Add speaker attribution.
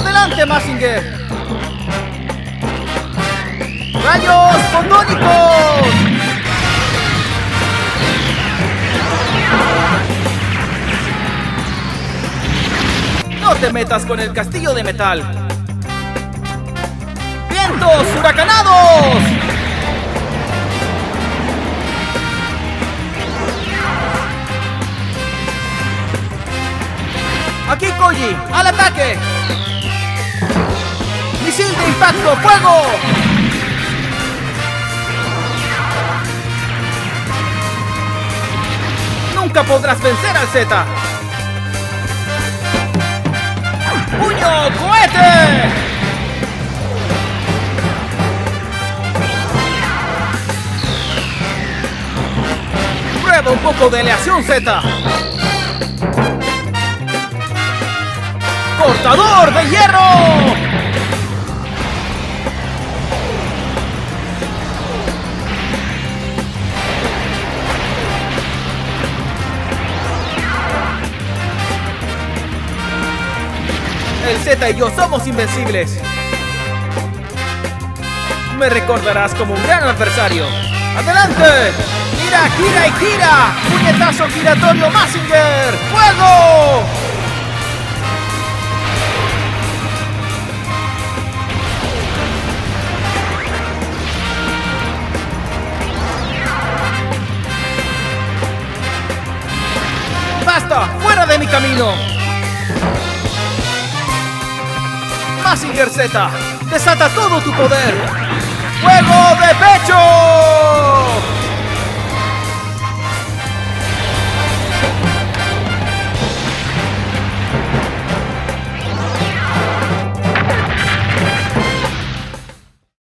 Speaker 1: ¡Adelante, Massinger! ¡Rayos fotónicos! No te metas con el castillo de metal. ¡Vientos huracanados! Aquí Koji, al ataque. Impacto, fuego. Nunca podrás vencer al Z. ¡Puño, cohete! Prueba un poco de aleación Z. ¡Cortador de hierro! El Z y yo somos invencibles. Me recordarás como un gran adversario. ¡Adelante! ¡Gira, gira y gira! ¡Puñetazo giratorio Massinger! ¡Fuego! ¡Basta! ¡Fuera de mi camino! Massinger Z, desata todo tu poder. ¡Fuego de pecho!